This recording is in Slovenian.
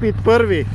izpit prvi.